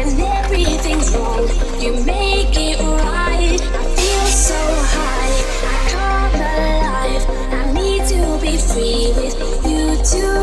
And everything's wrong, you make it right. I feel so high, I come alive. I need to be free with you.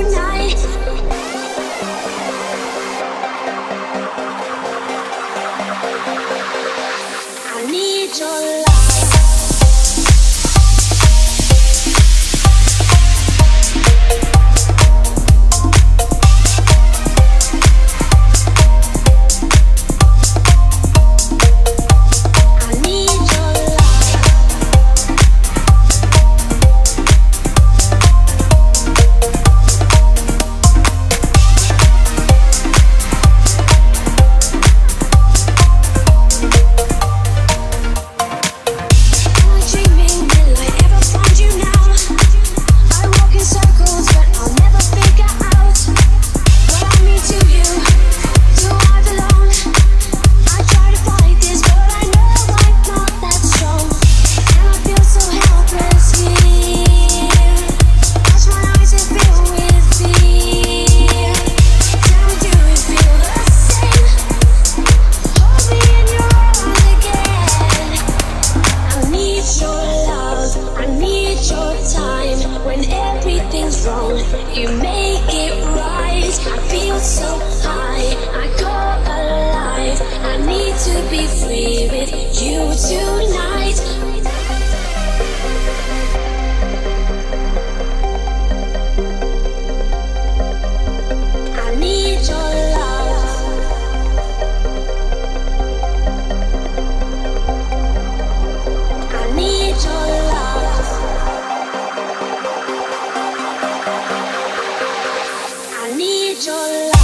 need your love.